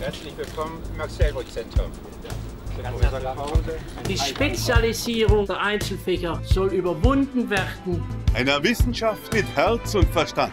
Herzlich willkommen im Max-Helbrig-Zentrum. Die Spezialisierung der Einzelfächer soll überwunden werden. Einer Wissenschaft mit Herz und Verstand.